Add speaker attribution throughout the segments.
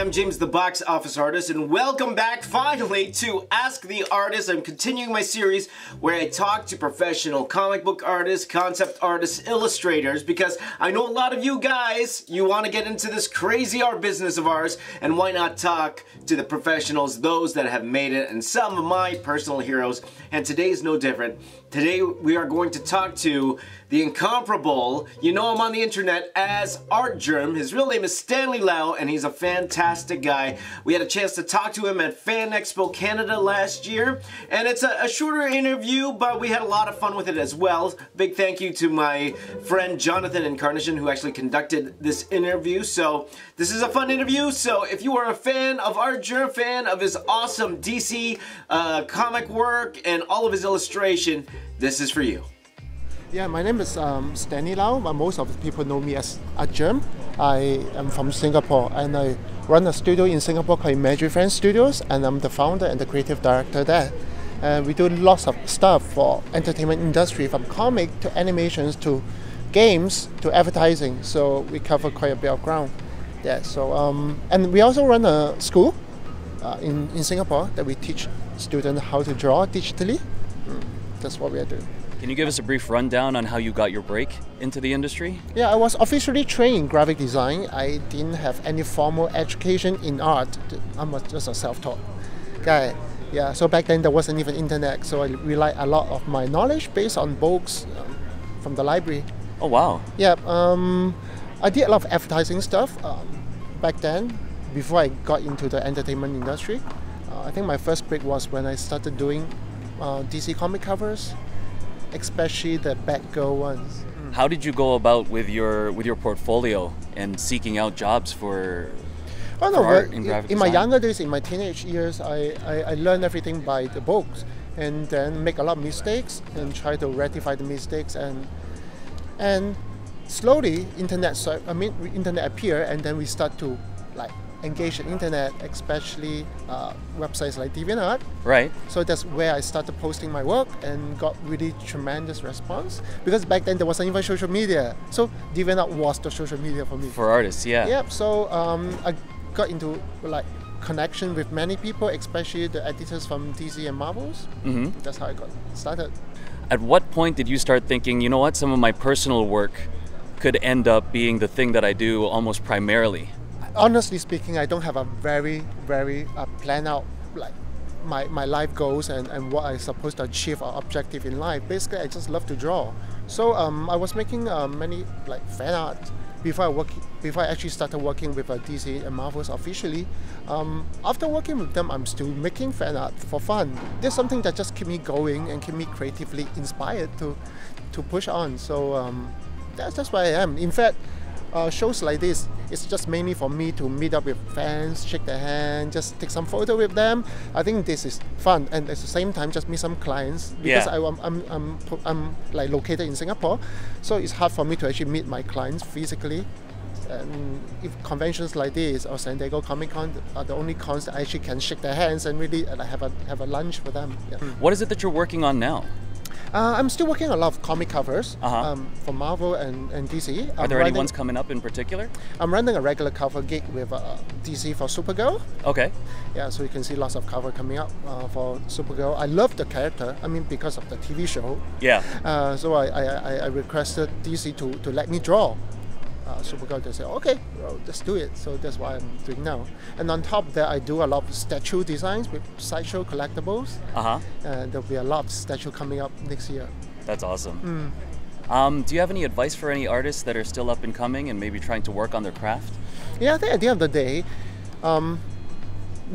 Speaker 1: I'm James the Box Office Artist, and welcome back finally to Ask the Artist. I'm continuing my series where I talk to professional comic book artists, concept artists, illustrators, because I know a lot of you guys, you want to get into this crazy art business of ours, and why not talk to the professionals, those that have made it, and some of my personal heroes, and today is no different. Today we are going to talk to the incomparable, you know him on the internet as Artgerm. His real name is Stanley Lau and he's a fantastic guy. We had a chance to talk to him at Fan Expo Canada last year and it's a, a shorter interview but we had a lot of fun with it as well. Big thank you to my friend Jonathan Encarnacion who actually conducted this interview. So this is a fun interview so if you are a fan of Artgerm, fan of his awesome DC uh, comic work and all of his illustration, this is for you.
Speaker 2: Yeah, my name is um, Stanley Lau, but most of the people know me as Artgerm. I am from Singapore and I run a studio in Singapore called Imaginary Friends Studios and I'm the founder and the creative director there. And we do lots of stuff for entertainment industry from comic to animations to games to advertising. So we cover quite a bit of ground. Yeah, so um, and we also run a school uh, in, in Singapore that we teach students how to draw digitally. Mm, that's what we are doing.
Speaker 3: Can you give us a brief rundown on how you got your break into the industry?
Speaker 2: Yeah, I was officially trained in graphic design. I didn't have any formal education in art. I'm just a self-taught guy. Yeah, so back then there wasn't even internet, so I relied a lot of my knowledge based on books um, from the library.
Speaker 3: Oh wow!
Speaker 2: Yeah, um, I did a lot of advertising stuff um, back then before I got into the entertainment industry. Uh, I think my first break was when I started doing uh, DC comic covers especially the Batgirl ones. Hmm.
Speaker 3: How did you go about with your with your portfolio and seeking out jobs for?
Speaker 2: Oh no, art in, in my younger days, in my teenage years, I, I, I learned everything by the books, and then make a lot of mistakes and try to rectify the mistakes and and slowly internet So I mean internet appear and then we start to like engage in internet, especially uh, websites like DeviantArt.
Speaker 3: Right.
Speaker 2: So that's where I started posting my work and got really tremendous response because back then there wasn't even social media. So DeviantArt was the social media for me.
Speaker 3: For artists, yeah.
Speaker 2: Yep. So um, I got into like connection with many people, especially the editors from DC and Marvels. Mm-hmm. That's how I got started.
Speaker 3: At what point did you start thinking, you know what, some of my personal work could end up being the thing that I do almost primarily?
Speaker 2: Honestly speaking, I don't have a very, very uh, planned out like my, my life goals and, and what I'm supposed to achieve or objective in life. Basically, I just love to draw. So um, I was making uh, many like fan art before I work before I actually started working with uh, DC and Marvels officially. Um, after working with them, I'm still making fan art for fun. There's something that just keep me going and keep me creatively inspired to to push on. So um, that's just where I am. In fact, uh, shows like this, it's just mainly for me to meet up with fans, shake their hand, just take some photo with them. I think this is fun, and at the same time, just meet some clients because yeah. I, am I'm, I'm, I'm like located in Singapore, so it's hard for me to actually meet my clients physically. And if conventions like this or San Diego Comic Con are the only cons that I actually can shake their hands and really have a have a lunch with them. Yeah.
Speaker 3: What is it that you're working on now?
Speaker 2: Uh, I'm still working on a lot of comic covers uh-huh. um, for Marvel and, and DC.
Speaker 3: Are I'm there running, any ones coming up in particular?
Speaker 2: I'm running a regular cover gig with uh, DC for Supergirl.
Speaker 3: Okay.
Speaker 2: Yeah, so you can see lots of cover coming up uh, for Supergirl. I love the character. I mean, because of the TV show.
Speaker 3: Yeah.
Speaker 2: Uh, so I, I, I requested DC to, to let me draw uh, Supergirl, they say, okay, well, let's do it. So that's what I'm doing now. And on top of that, I do a lot of statue designs with sideshow collectibles. Uh-huh. And there'll be a lot of statue coming up next year.
Speaker 3: That's awesome. Mm. Um, do you have any advice for any artists that are still up and coming and maybe trying to work on their craft?
Speaker 2: Yeah, I think at the end of the day, um,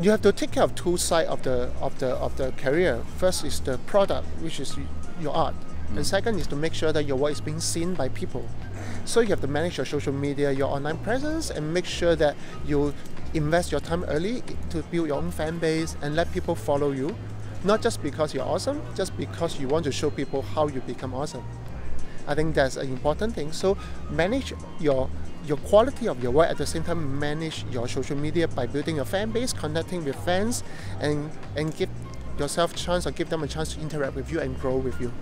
Speaker 2: you have to take care of two sides of the of the of the career. First is the product, which is your art, and second is to make sure that your work is being seen by people. So you have to manage your social media, your online presence, and make sure that you invest your time early to build your own fan base and let people follow you. Not just because you're awesome, just because you want to show people how you become awesome. I think that's an important thing. So manage your your quality of your work at the same time manage your social media by building a fan base, connecting with fans and and give yourself chance or give them a chance to interact with you and grow with you.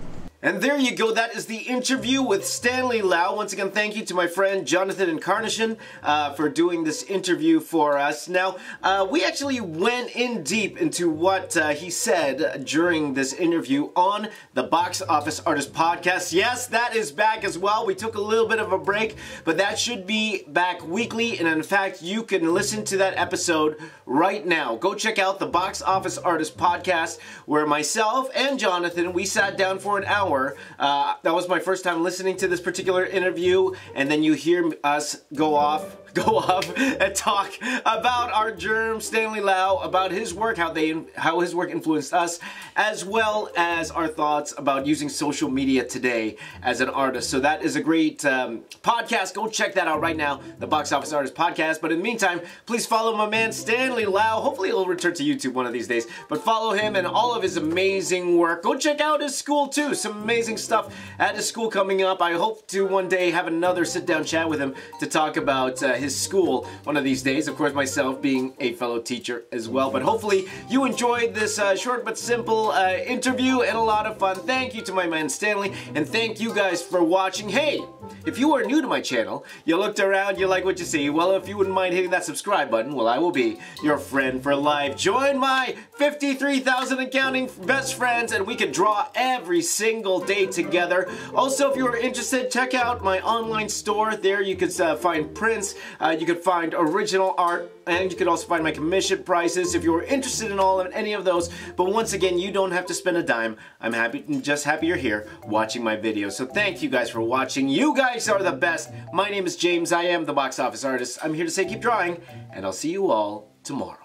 Speaker 1: And there you go. That is the interview with Stanley Lau. Once again, thank you to my friend Jonathan Encarnacion uh, for doing this interview for us. Now, uh, we actually went in deep into what uh, he said during this interview on the Box Office Artist podcast. Yes, that is back as well. We took a little bit of a break, but that should be back weekly. And in fact, you can listen to that episode right now. Go check out the Box Office Artist podcast, where myself and Jonathan we sat down for an hour hour. Uh, that was my first time listening to this particular interview, and then you hear us go off go off and talk about Artgerm, Stanley Lau, about his work, how they how his work influenced us, as well as our thoughts about using social media today as an artist. So that is a great um, podcast. Go check that out right now, the Box Office Artist Podcast. But in the meantime, please follow my man Stanley Lau. Hopefully he'll return to YouTube one of these days. But follow him and all of his amazing work. Go check out his school too. Some amazing stuff at his school coming up. I hope to one day have another sit down chat with him to talk about uh, his his school one of these days. Of course, myself being a fellow teacher as well. But hopefully, you enjoyed this uh, short but simple uh, interview and a lot of fun. Thank you to my man Stanley, and thank you guys for watching. Hey, if you are new to my channel, you looked around, you like what you see, well, if you wouldn't mind hitting that subscribe button, well, I will be your friend for life. Join my 53,000 and counting best friends, and we can draw every single day together. Also, if you are interested, check out my online store. There you can uh, find prints, uh, you could find original art, and you could also find my commission prices if you're interested in all of any of those. But once again, you don't have to spend a dime. I'm happy, just happy you're here watching my videos. So thank you guys for watching. You guys are the best. My name is James. I am the box office artist. I'm here to say keep drawing, and I'll see you all tomorrow.